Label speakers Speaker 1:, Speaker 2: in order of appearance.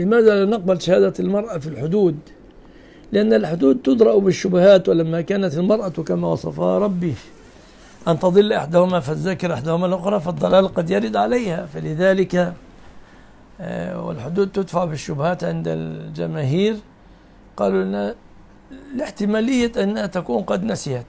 Speaker 1: لماذا لا نقبل شهادة المرأة في الحدود؟ لأن الحدود تدرأ بالشبهات ولما كانت المرأة كما وصفها ربي أن تضل إحداهما فالذاكر إحداهما الأخرى فالضلال قد يرد عليها. فلذلك آه، والحدود تدفع بالشبهات عند الجماهير. قالوا لنا لاحتمالية أنها تكون قد نسيت.